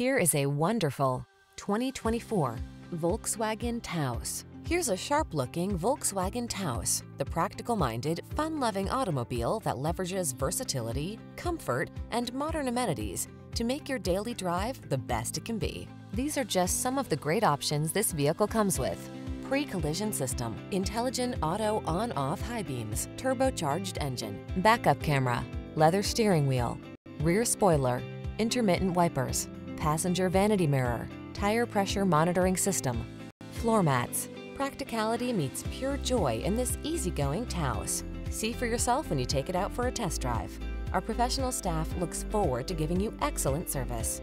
Here is a wonderful 2024 Volkswagen Taos. Here's a sharp-looking Volkswagen Taos, the practical-minded, fun-loving automobile that leverages versatility, comfort, and modern amenities to make your daily drive the best it can be. These are just some of the great options this vehicle comes with. Pre-collision system, intelligent auto on-off high beams, turbocharged engine, backup camera, leather steering wheel, rear spoiler, intermittent wipers, passenger vanity mirror, tire pressure monitoring system, floor mats. Practicality meets pure joy in this easygoing Taos. See for yourself when you take it out for a test drive. Our professional staff looks forward to giving you excellent service.